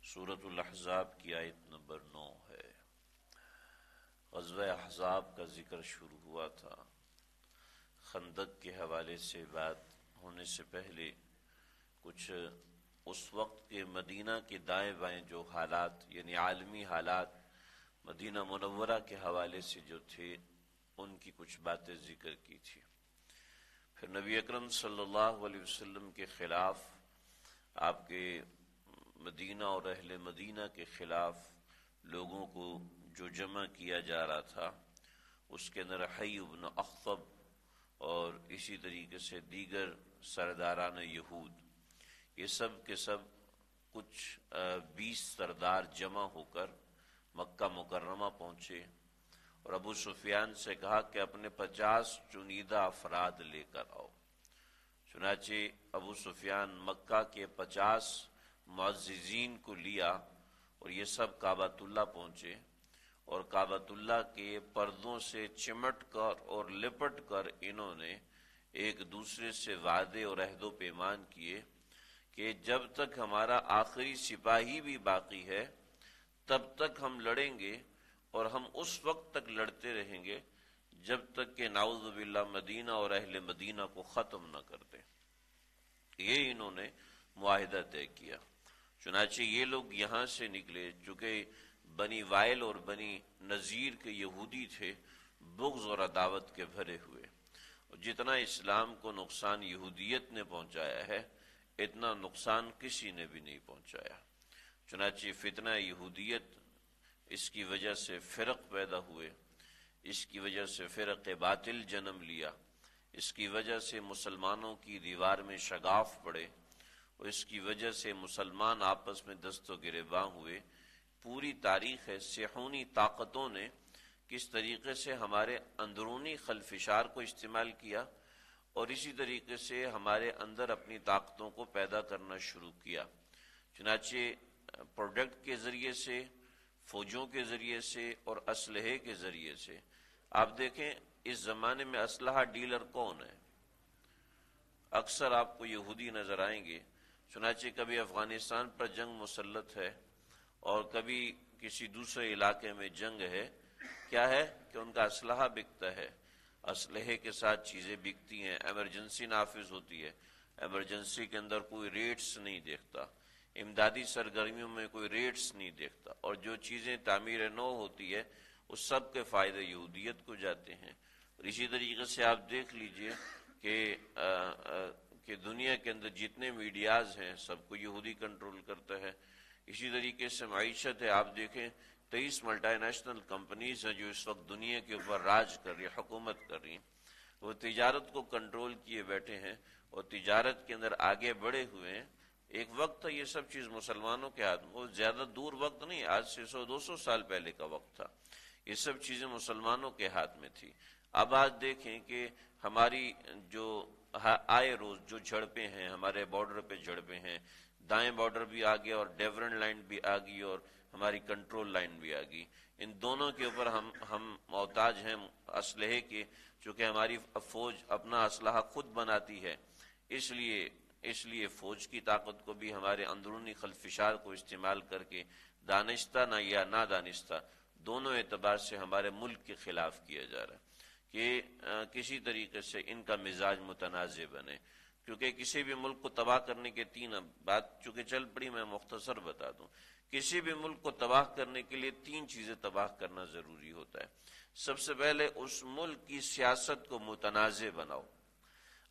सूरत अहजाब की आयत नंबर नौ है गजब अहजाब का जिक्र शुरू हुआ था खंदक के हवाले से बात होने से पहले कुछ उस वक्त के मदीना के दाएँ बाएँ जो हालात, यानी आलमी हालात, मदीना मुनवरा के हवाले से जो थे, उनकी कुछ बातें ज़िक्र की थी। फिर नबी अकरम सल्लल्लाहु अलैहि वसल्लम के खिलाफ, आपके मदीना और अहल मदीना के खिलाफ लोगों को जो जमा किया जा रहा था, उसके अंदर हईबन अख्तब और इसी तरीके से दीगर सरदारान यहूद ये सब के सब कुछ बीस सरदार जमा होकर मक्का मुकर्रमा पहुँचे और अबू सुफियान से कहा कि अपने पचास चुनीदा अफराद लेकर आओ। चुनाचे अबू सुफियान मक्का के पचास मुआजीन को लिया और ये सब काबातुल्ला पहुँचे और काबातुल्ला के पर्दों से चिमट कर और लिपट कर इन्होंने एक दूसरे से वादे और अहदो पैमान किए कि जब तक हमारा आखिरी सिपाही भी बाकी है, तब तक हम लड़ेंगे और हम उस वक्त तक लड़ते रहेंगे जब तक के नाउजुबिल्ला मदीना और अहले मदीना को ख़त्म न कर दे। ये इन्होंने मुआहिदा तय किया। चुनाचे ये लोग यहाँ से निकले, चूँकि बनी वायल और बनी नज़ीर के यहूदी थे, बुग्ज और अदावत के भरे हुए। जितना इस्लाम को नुकसान यहूदियत ने पहुँचाया है इतना नुकसान किसी ने भी नहीं पहुँचाया। चुनाची फितना यहूदियत, इसकी वजह से फ़िरक पैदा हुए, इसकी वजह से फ़िरक बातिल जन्म लिया, इसकी वजह से मुसलमानों की दीवार में शगाफ पड़े, और इसकी वजह से मुसलमान आपस में दस्तों गिरबा हुए। पूरी तारीख है सेहूनी ताकतों ने किस तरीके से हमारे अंदरूनी खलफिशार को इस्तेमाल किया और इसी तरीके से हमारे अंदर अपनी ताकतों को पैदा करना शुरू किया। चुनाचे प्रोडक्ट के ज़रिए से, फौजों के ज़रिए से और असलहे के ज़रिए से। आप देखें, इस ज़माने में असलहा डीलर कौन है? अक्सर आपको यहूदी नज़र आएँगे। चुनाचे कभी अफ़गानिस्तान पर जंग मुसलत है और कभी किसी दूसरे इलाके में जंग है। क्या है कि उनका असलहा बिकता है? असलहे के साथ चीज़ें बिकती हैं एमरजेंसी नाफिज होती है। एमरजेंसी के अंदर कोई रेट्स नहीं देखता। इमदादी सरगर्मियों में कोई रेट्स नहीं देखता। और जो चीज़ें तामीर नो होती है, उस सब के फ़ायदे यहूदियत को जाते हैं। और इसी तरीके से आप देख लीजिए कि कि दुनिया के अंदर जितने मीडियाज हैं, सबको यहूदी कंट्रोल करता है। इसी तरीके से मीशत है, आप देखें, तेईस मल्टानेशनल कंपनीज़ हैं जो इस वक्त दुनिया के ऊपर राज कर रही है, हुकूमत तिजारत को कंट्रोल किए बैठे हैं और तिजारत के अंदर आगे बढ़े हुए हैं। एक वक्त था, ये सब चीज़ मुसलमानों के हाथ में ज़्यादा दूर वक्त नहीं, आज से सौ, दो सौ साल पहले का वक्त था। ये सब चीज़ें मुसलमानों के हाथ में थी। अब आज देखें कि हमारी जो आए रोज, जो झड़पे हैं, हमारे बॉर्डर पे झड़पे हैं, दाएँ बॉर्डर भी आ गया और डेवरन लाइन भी आ गई और हमारी कंट्रोल लाइन भी आ गई। इन दोनों के ऊपर हम हम मोहताज हैं, असलहे के, चूँकि हमारी फौज अपना असलाह खुद बनाती है। इसलिए इसलिए फौज की ताकत को भी हमारे अंदरूनी खलफिशार को इस्तेमाल करके दानिश्ता ना या ना दानिश्ता दोनों एतबार से हमारे मुल्क के खिलाफ किया जा रहा है कि किसी तरीके से इनका मिजाज मुतनाज़ बने। क्योंकि किसी भी मुल्क को तबाह करने के तीन बात चूँकि चल पड़ी, मैं मुख्तसर बता दूँ। किसी भी मुल्क को तबाह करने के लिए तीन चीज़ें तबाह करना ज़रूरी होता है। सबसे पहले उस मुल्क की सियासत को मुतनाज़ बनाओ।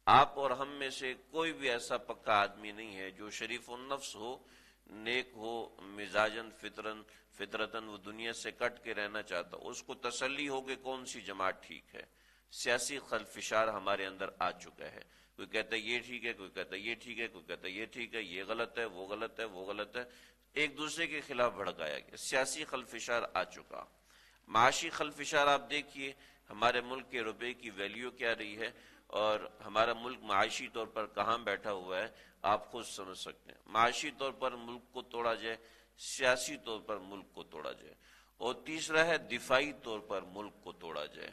आप और हम में से कोई भी ऐसा पक्का आदमी नहीं है जो शरीफ नफ्स हो, नेक हो, मिजाजन, फितरन, फितरतन, वो दुनिया से कट के रहना चाहता उसको तसली हो कि कौन सी जमात ठीक है। सियासी खलफिशार हमारे अंदर आ चुका है। कोई कहता है ये ठीक है, कोई कहता है ये ठीक है, कोई कहता है ये ठीक है, ये गलत है, वो गलत है, वो गलत है। एक दूसरे के खिलाफ भड़काया गया। सियासी खलफिशार आ चुका। माशी खलफिशार, आप देखिए, हमारे मुल्क के रुपए की वैल्यू क्या रही है और हमारा मुल्क माशी तौर पर कहाँ बैठा हुआ है, आप खुद समझ सकते हैं। माशी तौर पर मुल्क को तोड़ा जाए, सियासी तौर पर मुल्क को तोड़ा जाए और तीसरा है दिफाई तौर पर मुल्क को तोड़ा जाए।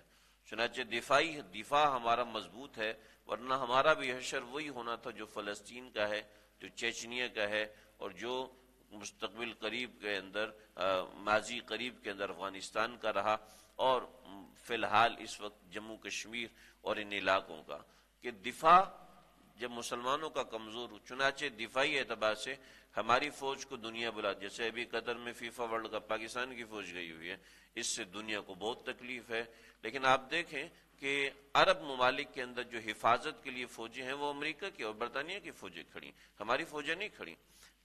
चुनाचे दिफाई, दिफा हमारा मज़बूत है, वरना हमारा भी हशर वही होना था जो फलस्तीन का है, जो चेचनिया का है, और जो मुस्तबिल करीब के अंदर माजी करीब के अंदर अफ़गानिस्तान का रहा, और फ़िलहाल इस वक्त जम्मू कश्मीर और इन इलाकों का। कि दिफा जब मुसलमानों का कमज़ोर चुनाचे दिफाई एतबार से हमारी फौज को दुनिया बुला जैसे अभी कतर में फीफा वर्ल्ड कप पाकिस्तान की फौज गई हुई है, इससे दुनिया को बहुत तकलीफ़ है। लेकिन आप देखें कि अरब ममालिक के अंदर जो हिफाजत के लिए फौजें हैं, वो अमरीका की और बरतानिया की फौजें खड़ी हमारी फौजें नहीं खड़ी।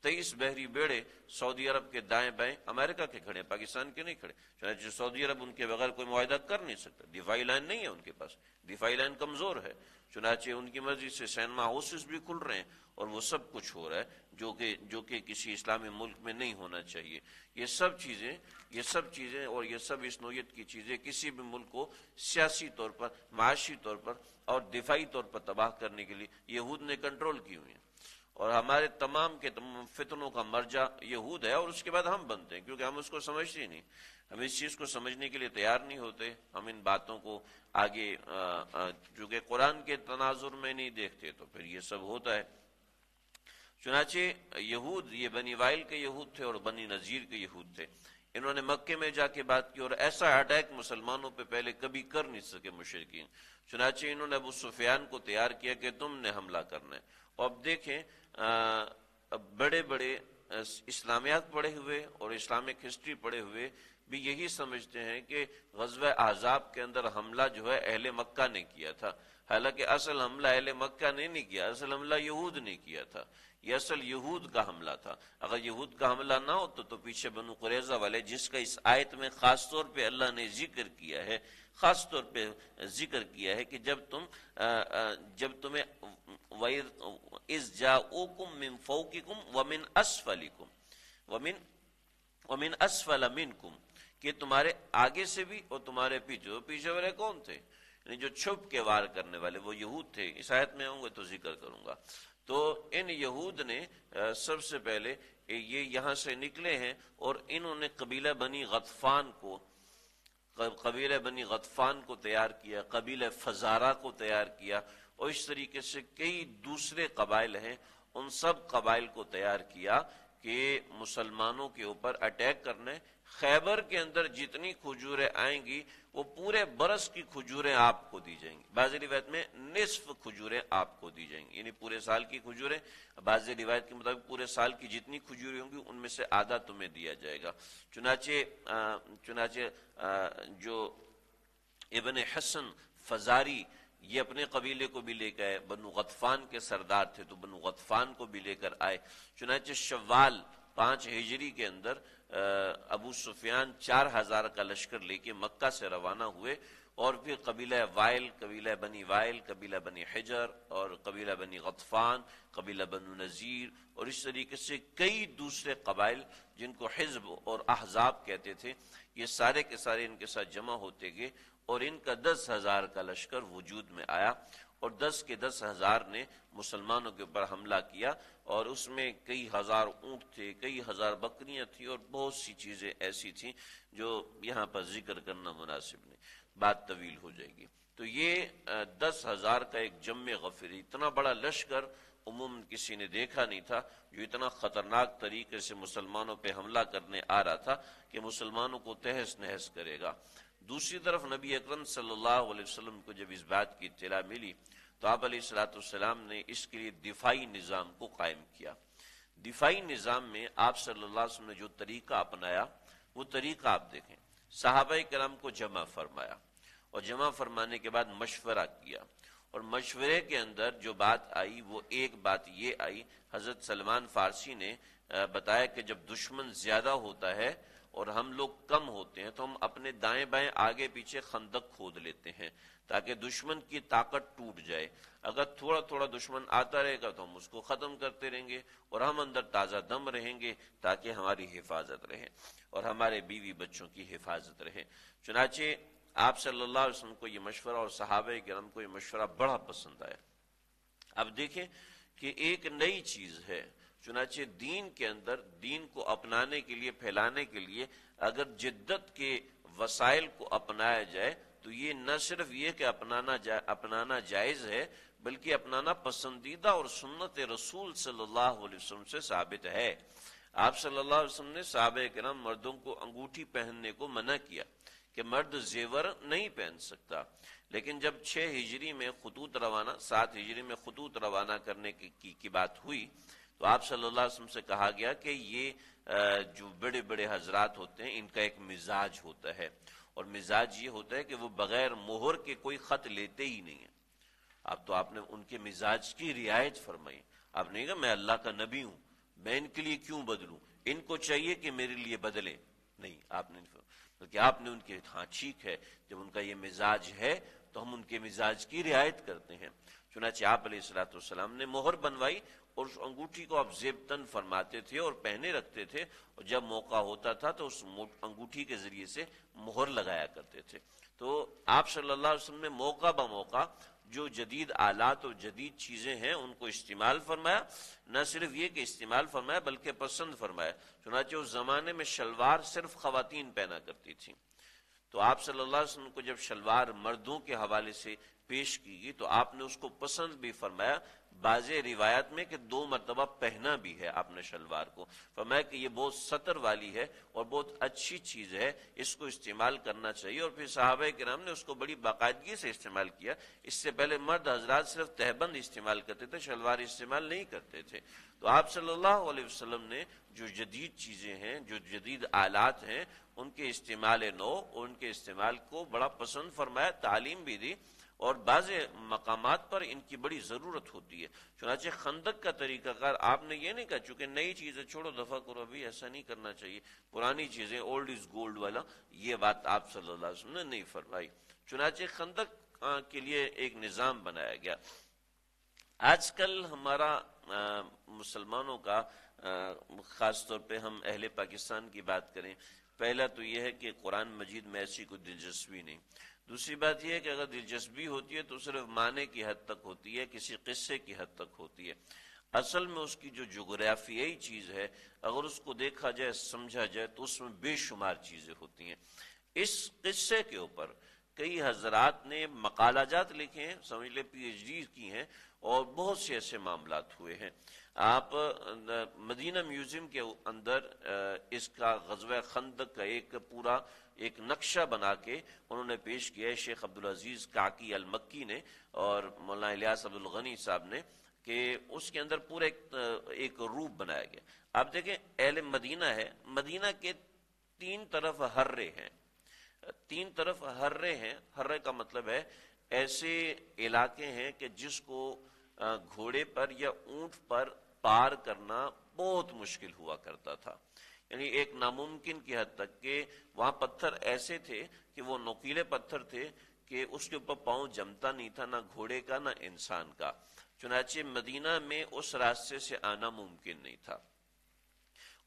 तेईस बहरी बेड़े सऊदी अरब के दाएँ बाएँ, अमेरिका के खड़े, पाकिस्तान के नहीं खड़े। जो सऊदी अरब उनके बगैर कोई मुआदा कर नहीं सकता। दिफाई लाइन नहीं है उनके पास। दिफाई लाइन कमज़ोर है। चुनाचे उनकी मर्ज़ी से सैनमा हाउसेस भी खुल रहे हैं और वो सब कुछ हो रहा है जो कि जो कि किसी इस्लामी मुल्क में नहीं होना चाहिए। ये सब चीज़ें, ये सब चीज़ें और ये सब इस नोयत की चीज़ें किसी भी मुल्क को सियासी तौर पर, माशी तौर पर और दिफाई तौर पर तबाह करने के लिए यहूद ने कंट्रोल की हुई है। और हमारे तमाम के तमाम फितनों का मर्जा यहूद है और उसके बाद हम बनते हैं, क्योंकि हम उसको समझते ही नहीं। हम इस चीज़ को समझने के लिए तैयार नहीं होते, हम इन बातों को आगे चूँकि कुरान के तनाजुर में नहीं देखते तो फिर ये सब होता है। चुनाचे यहूद, ये बनी वाइल के यहूद थे और बनी नजीर के यहूद थे। इन्होंने मक्के में जाके बात की और ऐसा अटैक मुसलमानों पे पहले कभी कर नहीं सके मुशरकिन। चुनाचे इन्होंने अबू सुफियान को तैयार किया कि तुमने हमला करना है। अब देखें बड़े बड़े इस्लामियात पढ़े हुए और इस्लामिक हिस्ट्री पढ़े हुए भी यही समझते हैं कि गजब आजाब के अंदर हमला जो है अहले मक्का ने किया था। हालाँकि असल हमला अहले मक्का ने नहीं किया असल हमला यहूद ने किया था। ये असल यहूद का हमला था। अगर यहूद का हमला ना हो तो, तो पीछे बनु कुरेजा वाले जिसका इस आयत में खास तौर पर अल्लाह ने ज़िक्र किया है खास तौर पे ज़िक्र किया है कि जब तुम जब तुम्हें इस जाओकुम मिन फौकिकुम वमिन असफलिकुम वमिन वमिन असफल मिनकुम, कि तुम्हारे आगे से भी और तुम्हारे पीछे पीछे वाले कौन थे? जो छुप के वार करने वाले, वो यहूद थे। इस आयत में आऊँगे तो ज़िक्र करूँगा। तो इन यहूद ने सबसे पहले ये यहाँ से निकले हैं और इन्होंने कबीला बनी गतफान को कबीला बनी गतफान को तैयार किया, कबील फजारा को तैयार किया, और इस तरीके से कई दूसरे कबाइल हैं, उन सब कबाइल को तैयार किया कि मुसलमानों के ऊपर अटैक करने, खैबर के अंदर जितनी खजूरें आएँगी वो पूरे बरस की खजूरें आपको दी जाएँगी। बाजी रिवायत में निसफ खजूरें आपको दी जाएँगी। यानी पूरे साल की खजूरें, बाजी रिवायत के मुताबिक पूरे साल की जितनी खजूरें होंगी, उनमें से आधा तुम्हें दिया जाएगा। चुनाचे चुनाचे जो इबन हसन फजारी, ये अपने कबीले को भी लेकर आए बनु गतफान के सरदार थे तो बनु गतफान को भी लेकर आए। चुनाचे शवाल पाँच हिजरी के अंदर अबू सुफियान चार हज़ार का लश्कर लेके मक्का से रवाना हुए और फिर कबीला वाइल, कबीला बनी वाइल, कबीला बनी हजर और कबीला बनी गतफान, कबीला बनु नज़ीर और इस तरीके से कई दूसरे कबाइल जिनको हिजब और अहजाब कहते थे, ये सारे के सारे इनके साथ जमा होते गए और इनका दस हज़ार का लश्कर वजूद में आया। और दस के दस हज़ार ने मुसलमानों के ऊपर हमला किया और उसमें कई हज़ार ऊँट थे, कई हज़ार बकरियाँ थी और बहुत सी चीज़ें ऐसी थी जो यहाँ पर ज़िक्र करना मुनासिब नहीं। बात तवील हो जाएगी। तो ये दस हज़ार का एक जम्मे गफिर, इतना बड़ा लश्कर उमूम किसी ने देखा नहीं था, जो इतना खतरनाक तरीके से मुसलमानों पे हमला करने आ रहा था कि मुसलमानों को तहस नहस करेगा। दूसरी तरफ़ नबी अकरम सल्लल्लाहु को जब इस बात की इतला मिली तो आप सलाम ने इसके लिए दिफाई निज़ाम को कायम किया। दिफाई निज़ाम में आप सल्लल्लाहु अलैहि ने जो तरीका अपनाया, वो तरीका आप देखें। साहबा कराम को जमा फरमाया और जमा फरमाने के बाद मशवरा किया और मशवरे के अंदर जो बात आई, वो एक बात ये आई। हज़रत सलमान फारसी ने बताया कि जब दुश्मन ज़्यादा होता है और हम लोग कम होते हैं तो हम अपने दाएँ बाएँ आगे पीछे खंदक खोद लेते हैं ताकि दुश्मन की ताकत टूट जाए। अगर थोड़ा थोड़ा दुश्मन आता रहेगा तो हम उसको खत्म करते रहेंगे और हम अंदर ताज़ा दम रहेंगे ताकि हमारी हिफाजत रहे और हमारे बीवी बच्चों की हिफाजत रहे। चुनाचे आप सल्लल्लाहु अलैहि वसल्लम को ये मशवरा और सहाब ग्रम को ये मशवरा बड़ा पसंद आया। अब देखें कि एक नई चीज़ है चुनाचे दीन के अंदर दीन को अपनाने के लिए फैलाने के लिए अगर जिद्दत के वसाइल को अपनाया जाए तो ये न सिर्फ़ ये कि अपनाना जा, अपनाना जायज़ है बल्कि अपनाना पसंदीदा और सुन्नत रसूल सल्लल्लाहु अलैहि वसल्लम से साबित है। आप सल्लल्लाहु अलैहि वसल्लम ने साहब करम मर्दों को अंगूठी पहनने को मना किया कि मर्द जेवर नहीं पहन सकता। लेकिन जब छह हिजरी में खतूत रवाना सात हिजरी में खतूत रवाना करने की, की, की बात हुई तो आप सल्लल्लाहु अलैहि वसल्लम से कहा गया कि ये जो बड़े बड़े हजरात होते हैं, इनका एक मिजाज होता है। और मिजाज ये होता है कि वो बगैर मोहर के कोई खत लेते ही नहीं है। अब तो आपने उनके मिजाज की रियायत फरमाई। आपने कहा, मैं अल्लाह का नबी हूँ, मैं इनके लिए क्यों बदलू? इनको चाहिए कि मेरे लिए बदले? नहीं, आपने बल्कि आपने उनके हाँ ठीक है, जब उनका ये मिजाज है तो हम उनके मिजाज की रियायत करते हैं। चुनाचे आप सलाम ने मोहर बनवाई और उस अंगूठी को आप जेबतन फरमाते थे और पहने रखते थे और जब मौका होता था तो उस अंगूठी के ज़रिए से मोहर लगाया करते थे। तो आप सल्लल्लाहु अलैहि ने मौका ब मौका जो जदीद आलात और जदीद चीज़ें हैं उनको इस्तेमाल फरमाया, न सिर्फ़ ये कि इस्तेमाल फरमाया, बल्कि पसंद फरमाया। चुनाचे उस जमाने में शलवार सिर्फ़ खातन पहना करती थी। तो आप सल्लल्लाहु अलैहि वसल्लम को जब शलवार मर्दों के हवाले से पेश की गई तो आपने उसको पसंद भी फरमाया। बाज रिवायत में कि दो मरतबा पहना भी है आपने शलवार को। फरमाया कि ये बहुत सतर वाली है और बहुत अच्छी चीज़ है, इसको इस्तेमाल करना चाहिए। और फिर साहब कराम ने उसको बड़ी बाकायदगी से इस्तेमाल किया। इससे पहले मर्द हजरात सिर्फ़ तहबंद इस्तेमाल करते थे, शलवार इस्तेमाल नहीं करते थे। तो आप सल्लल्लाहु अलैहि वसल्लम ने जो जदीद चीज़ें हैं, जो जदीद आलात हैं, उनके इस्तेमाल नो उनके इस्तेमाल को बड़ा पसंद फरमाया, तालीम भी दी। और बाज मकाम पर इनकी बड़ी ज़रूरत होती है। चुनाचे खंदक का तरीकाकार आपने ये नहीं कहा, चूँकि नई चीज़ें छोड़ो, दफ़ा करो, अभी ऐसा नहीं करना चाहिए। पुरानी चीज़ें ओल्ड इज़ गोल्ड वाला, ये बात आप वसल्लम ने नहीं फरमाई। चुनाचे खंदक के लिए एक निज़ाम बनाया गया। आजकल हमारा मुसलमानों का खास तौर पे हम अहले पाकिस्तान की बात करें पहला तो यह है कि कुरान मजीद में ऐसी कोई दिलचस्पी नहीं। दूसरी बात यह है कि अगर दिलचस्पी होती है तो सिर्फ़ माने की हद तक होती है, किसी किस्से की हद तक होती है। असल में उसकी जो जोग्राफियाई चीज़ है, अगर उसको देखा जाए, समझा जाए तो उसमें बेशुमार चीज़ें होती हैं। इस किस्से के ऊपर कई हजरात ने मकालाजात लिखे हैं, समझ ले पीएचडी की हैं, और बहुत से ऐसे मामला हुए हैं। आप मदीना म्यूज़ियम के अंदर इसका गजवा खंद का एक पूरा एक नक्शा बना के उन्होंने पेश किया है। शेख अब्दुल अज़ीज़ काकी अल मक्की ने और मौलाना इलियास अब्दुल गनी साहब ने कि उसके अंदर पूरा एक, एक रूप बनाया गया। आप देखें एल मदीना है। मदीना के तीन तरफ़ हर्रे हैं। तीन तरफ़ हर्रे हैं। हर्रे का मतलब है ऐसे इलाके हैं कि जिसको घोड़े पर या ऊँट पर पार करना बहुत मुश्किल हुआ करता था। यानी एक नामुमकिन की हद तक के वहाँ पत्थर ऐसे थे कि वो नोकीले पत्थर थे कि उसके ऊपर पाँव जमता नहीं था, ना घोड़े का, ना इंसान का। चुनाचे मदीना में उस रास्ते से आना मुमकिन नहीं था।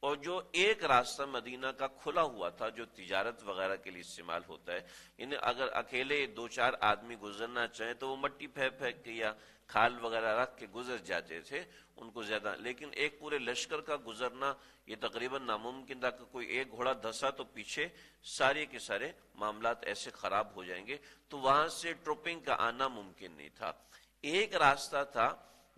और जो एक रास्ता मदीना का खुला हुआ था, जो तिजारत वगैरह के लिए इस्तेमाल होता है, इन्हें अगर अकेले दो चार आदमी गुजरना चाहे तो वो मट्टी फेंक फेंक के या खाल वगैरह रख के गुजर जाते थे, उनको ज़्यादा। लेकिन एक पूरे लश्कर का गुजरना, ये तकरीबन नामुमकिन था कोई एक घोड़ा धसा तो पीछे, सारे के सारे मामला ऐसे खराब हो जाएँगे। तो वहाँ से ट्रोपिंग का आना मुमकिन नहीं था। एक रास्ता था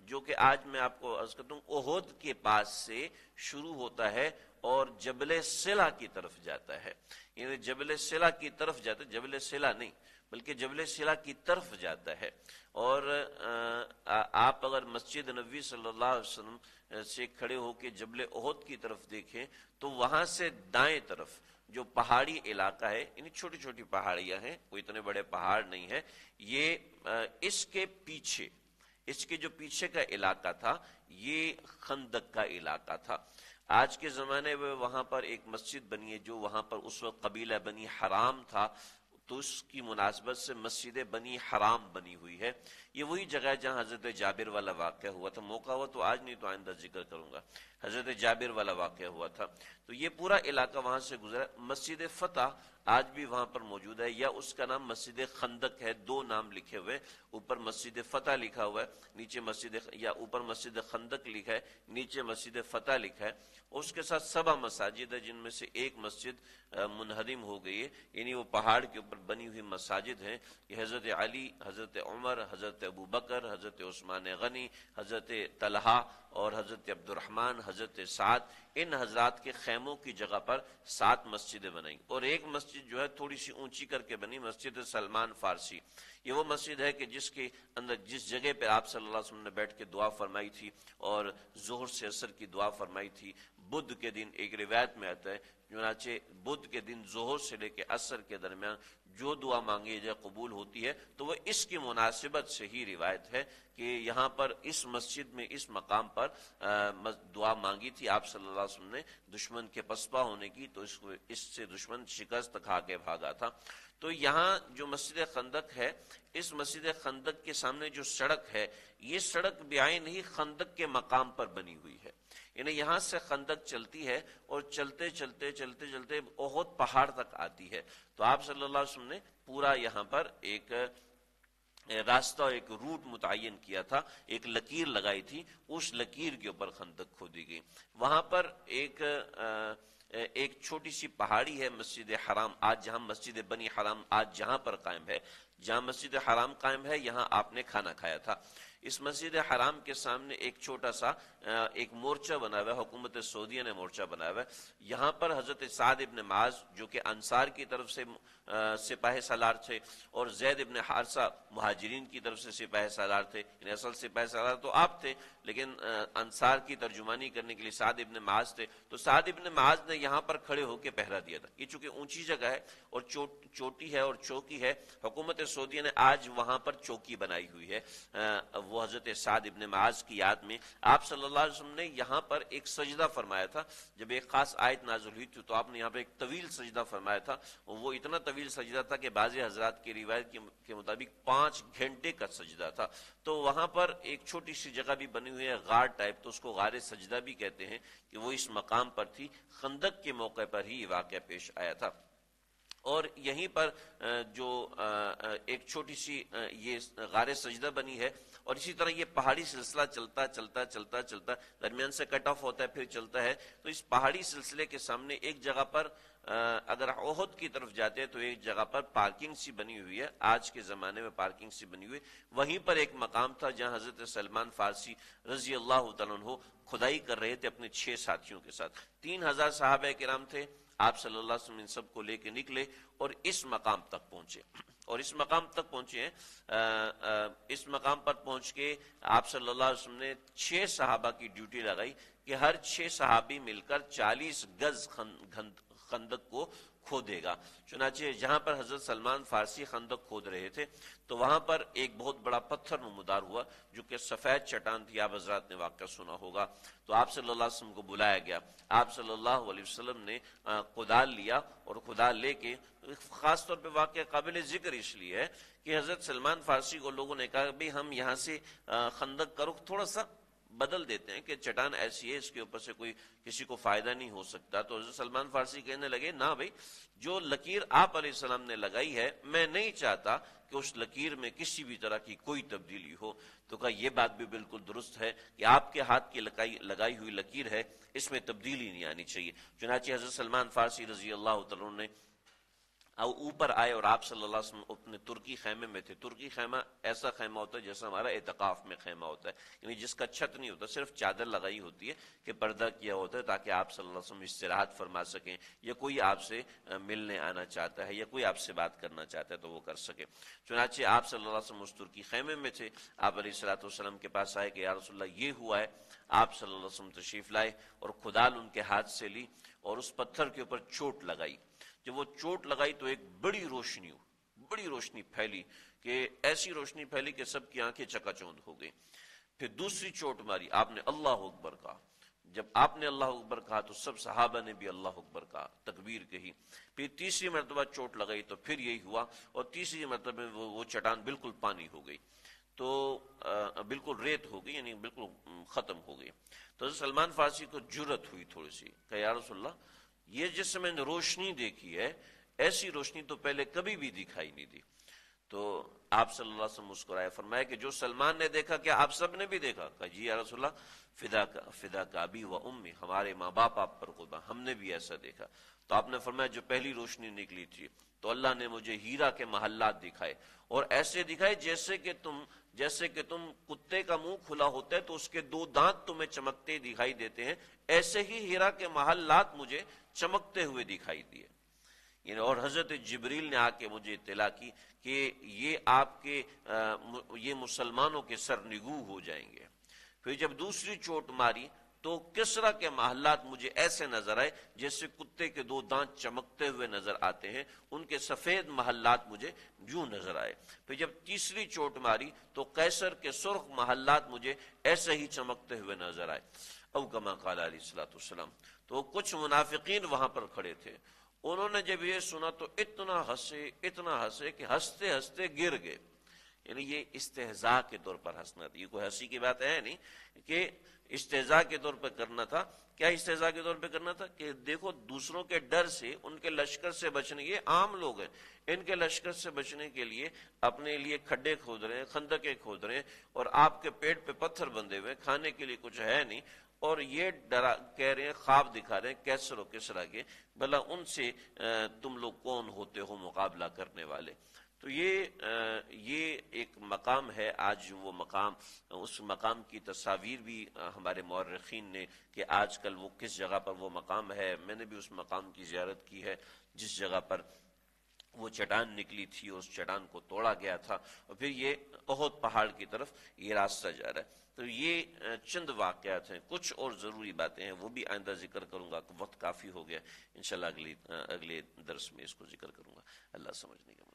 जो कि आज मैं आपको अर्ज़ करता हूँ, ओहद के पास से शुरू होता है और जबल सिला की तरफ़ जाता है। यानी जबल सिला की तरफ़ जाता है, जबल सिला नहीं, बल्कि जबल सिला की तरफ़ जाता है। और आप अगर मस्जिद नबी सल्लल्लाहु अलैहि वसल्लम से खड़े होकर जबल ओहद की तरफ़ देखें तो वहाँ से दाएँ तरफ़ जो पहाड़ी इलाका है इन छोटी छोटी पहाड़ियाँ हैं कोई इतने बड़े पहाड़ नहीं है, ये इसके पीछे इसके जो पीछे का इलाका था, ये खंदक का इलाका था। आज के जमाने में वहाँ पर एक मस्जिद बनी है, जो वहाँ पर उस वक्त कबीला बनी हराम था। तो उसकी मुनासबत से मस्जिद बनी हराम बनी हुई है। ये वही जगह है जहाँ हज़रत जाबिर वाला वाक़ हुआ था। मौका हुआ तो आज नहीं तो आइंदा ज़िक्र करूँगा। हज़रत जाबिर वाला वाक़ हुआ था। तो ये पूरा इलाका वहाँ से गुजरा। मस्जिद फतेह आज भी वहाँ पर मौजूद है, या उसका नाम मस्जिद खंदक है, दो नाम लिखे हुए ऊपर मस्जिद फतेह लिखा हुआ है, नीचे मस्जिद या ऊपर मस्जिद खंदक लिखा है, नीचे मस्जिद फतेह लिखा है। उसके साथ सबा मसाजिद है, जिनमें से एक मस्जिद मुनहदिम हो गई है। यानी वो पहाड़ के ऊपर बनी हुई मसाजिद हैं। ये हज़रत अली, हज़रत उमर, हज़रत अबू बकर, हज़रत उस्मान गनी, हज़रत तलहा और हज़रत अब्दुलरहमान हज़रत साद, इन हजरात के खेमों की जगह पर सात मस्जिदें बनाई। और एक मस्जिद जो है थोड़ी सी ऊँची करके बनी, मस्जिद सलमान फारसी। ये वो मस्जिद है कि जिसके अंदर, जिस जगह पे आप सल्लल्लाहु अलैहि वसल्लम ने बैठ के दुआ फरमाई थी और जोहर से असर की दुआ फरमाई थी, बुद्ध के दिन एक रिवायत में आता है, चुनाचे बुद्ध के दिन जोहर से लेकर असर के दरमियान जो दुआ मांगी जाए, कबूल होती है तो वह इसकी मुनासिबत से ही रिवायत है कि यहाँ पर इस मस्जिद में, इस मकाम पर दुआ मांगी थी आप सल्लल्लाहु अलैहि वसल्लम ने, दुश्मन के पसपा होने की तो इसको, इससे दुश्मन शिकस्त खा के भागा था। तो यहाँ जो मस्जिद खंदक है, इस मस्जिद खंदक के सामने जो सड़क है, ये सड़क बेआन ही खंदक के मकाम पर बनी हुई है। यानी यहाँ से खंदक चलती है और चलते चलते चलते चलते बहुत पहाड़ तक आती है। तो आप सल्लल्लाहु अलैहि वसल्लम ने पूरा यहाँ पर एक रास्ता, एक रूट मुतन किया था, एक लकीर लगाई थी, उस लकीर के ऊपर खंदक खोदी गई। वहाँ पर एक एक छोटी सी पहाड़ी है मस्जिद हराम, आज जहाँ मस्जिद बनी हराम, आज जहाँ पर कायम है। जहाँ मस्जिद हराम कायम है, यहाँ आपने खाना खाया था। इस मस्जिद हराम के सामने एक छोटा सा एक मोर्चा बना हुआ है, हुकूमत सऊदिया ने मोर्चा बनाया हुआ है। यहाँ पर हज़रत साद इबन माज, जो कि अंसार की तरफ़ से सिपाह सालार थे, और जैद इबन हारसा महाजरीन की तरफ़ से सिपाह सालार थे असल सिपाह सालार तो आप थे, लेकिन अंसार की तर्जुमानी करने के लिए साद इबन माज थे। तो साद इबन माज ने यहाँ पर खड़े होकर पहरा दिया था। ये चूँकि ऊँची जगह है, और चोट है और चौकी है, हुकूमत सऊदिया ने आज वहाँ पर चौकी बनाई हुई है। वो हज़रत साद इबन माज की याद में, आप सल्लल्लाहु ने यहाँ पर एक सजदा फरमाया था। जब एक खास आयत नाजुल हुई थी तो आपने यहाँ पर एक तवील सजदा फरमाया था। वो इतना तवील सजदा था कि बाज हजरात की रिवायत के मुताबिक पाँच घंटे का सजदा था। तो वहाँ पर एक छोटी सी जगह भी बनी हुई है, गार टाइप तो उसको गार सजदा भी कहते हैं कि वो इस मकाम पर थी। खंदक के मौके पर ही वाक़ पेश आया था। और यहीं पर जो एक छोटी सी ये गार सजदा बनी है और इसी तरह ये पहाड़ी सिलसिला चलता चलता चलता चलता दरमियान से कट ऑफ़ होता है, फिर चलता है। तो इस पहाड़ी सिलसिले के सामने एक जगह पर अगर ओहद की तरफ़ जाते हैं तो एक जगह पर पार्किंग सी बनी हुई है। आज के जमाने में पार्किंग सी बनी हुई वहीं पर एक मकाम था जहाँ हज़रत सलमान फारसी रज़ी अल्लाह खुदाई कर रहे थे अपने छह साथियों के साथ। तीन हज़ार साहब के नाम थे। आप सल्लल्लाहु अलैहि वसल्लम इन लेके निकले और इस मकाम तक पहुँचे। और इस मकाम तक पहुँचे हैं इस मकाम पर पहुँच के आप सल्लल्लाहु अलैहि वसल्लम ने छह सहाबा की ड्यूटी लगाई कि हर छह सहाबी मिलकर चालीस गज खंदक को खोदेगा चुनाचे जहाँ पर हज़रत सलमान फारसी खंदक खोद रहे थे तो वहाँ पर एक बहुत बड़ा पत्थर नमदार हुआ, जो कि सफ़ेद चटान थी आप हजरात ने वाक्य सुना होगा। तो आप सल्लल्लाहु अलैहि वसल्लम को बुलाया गया। आप सल्लल्लाहु अलैहि वसल्लम ने कुदाल लिया और कुदाल लेके खास तौर पर वाक्य काबिल ज़िक्र इसलिए है कि हज़रत सलमान फारसी को लोगों ने कहा, भाई, हम यहाँ से खंदक करो थोड़ा सा बदल देते हैं कि चटान ऐसी है, इसके ऊपर से कोई किसी को फ़ायदा नहीं हो सकता। तो सलमान फारसी कहने लगे, ना भाई, जो लकीर आप सलाम ने लगाई है, मैं नहीं चाहता कि उस लकीर में किसी भी तरह की कोई तब्दीली हो। तो कहा यह बात भी बिल्कुल दुरुस्त है कि आपके हाथ की लगाई लगाई हुई लकीर है, इसमें तब्दीली नहीं आनी चाहिए। चुनाची हज़रत सलमान फारसी रज़ी अल्लाह ने ऊपर आए और आप सल्लल्लाहु अलैहि वसल्लम अपने तुर्की खेमे में थे। तुर्की खेमा ऐसा खेमा होता है जैसा हमारा एतकाफ में खेमा होता है। यानी जिसका छत नहीं होता, सिर्फ़ चादर लगाई होती है कि पर्दा किया होता है ताकि आप सल्लल्लाहु अलैहि वसल्लम istirahat फरमा सकें या कोई आपसे मिलने आना चाहता है या कोई आपसे बात करना चाहता है तो वो कर सके। चुनाचे आप सल्लल्लाहु अलैहि वसल्लम उस तुर्की खेमे में थे। आप सलाम के पास आए कि यार ये हुआ है, आप सल्लल्लाहु अलैहि वसल्लम तशरीफ़ लाए और खुदाल उनके हाथ से ली और उस पत्थर के ऊपर चोट लगाई। जब वो चोट लगाई तो एक बड़ी रोशनी बड़ी रोशनी फैली कि ऐसी रोशनी फैली कि सबकी आँखें चकाचौंध हो गई। फिर दूसरी चोट मारी आपने अल्लाह अकबर कहा। जब आपने अल्लाह अकबर कहा तो सब सहाबा ने भी अल्लाह अकबर कहा तकबीर कही। फिर तीसरी मरतबा चोट लगाई तो फिर यही हुआ और तीसरी मरतबे वो, वो चटान बिल्कुल पानी हो गई। तो आ, बिल्कुल रेत हो गई यानी बिल्कुल खत्म हो गई। तो सलमान फारसी को ज़रूरत हुई थोड़ी सी। कह यार ये जिस समय रोशनी देखी है, ऐसी रोशनी तो पहले कभी भी दिखाई नहीं दी। तो आप सल्लल्लाहु अलैहि वसल्लम मुस्कुराए फरमाया कि जो सलमान ने देखा, क्या आप सबने भी देखा? कहा, जी रसुल्ला फिदा का फिदा का अभी व उम्मी, हमारे माँ बाप आप पर खुदा हमने भी ऐसा देखा। तो आपने फरमाया, जो पहली रोशनी निकली थी तो अल्लाह ने मुझे हीरा के महल्लात दिखाए और ऐसे दिखाए जैसे कि तुम, जैसे कि तुम कुत्ते का मुँह खुला होता है तो उसके दो दांत तुम्हें चमकते दिखाई देते हैं, ऐसे ही हीरा के महल्लात मुझे चमकते हुए दिखाई दिए। और हज़रत जबरील ने आके मुझे इतला की कि ये आपके आ, ये मुसलमानों के सर निगू हो जाएँगे। फिर जब दूसरी चोट मारी तो किसरा के महल्लात मुझे ऐसे नज़र आए जैसे कुत्ते के दो दांत चमकते हुए नज़र आते हैं उनके सफ़ेद महल्लात मुझे जू नज़र आए। फिर जब तीसरी चोट मारी तो कैसर के सुर्ख महल्लात मुझे ऐसे ही चमकते हुए नज़र आए। अवकमा कालाम तो कुछ मुनाफिकीन वहाँ पर खड़े थे। उन्होंने जब ये सुना तो इतना हंसे इतना हंसे कि हँसते हँसते गिर गए। यानी ये इस्तेजा के तौर पर हंसना थी। कोई हँसी की बात है नहीं कि इस्तेजा के तौर पर करना था। क्या इस्तेजा के तौर पर करना था? कि देखो, दूसरों के डर से, उनके लश्कर से बचने ये आम लोग हैं। इनके लश्कर से बचने के लिए अपने लिए खड्डे खोद रहे हैं, खंदके खोद रहे हैं और आपके पेट पे पत्थर बंधे हुए खाने के लिए कुछ है नहीं। और ये डरा, कह रहे हैं, ख्वाब दिखा रहे हैं, कैसर हो किसरा के, भला उनसे तुम लोग कौन होते हो मुकाबला करने वाले? तो ये ये एक मकाम है, आज वो मकाम, उस मकाम की तस्वीर भी हमारे मौरखीन ने कि आजकल वो किस जगह पर वो मकाम है? मैंने भी उस मकाम की जियारत की है, जिस जगह पर वो चटान निकली थी, उस चटान को तोड़ा गया था, और फिर ये बहुत पहाड़ की तरफ़ ये रास्ता जा रहा है। तो ये चंद वाकयात हैं कुछ और ज़रूरी बातें हैं, वो भी आइंदा ज़िक्र करूँगा। वक्त काफ़ी हो गया। इनशाला अगली अगले दरस में इसको ज़िक्र करूँगा। अल्लाह समझने का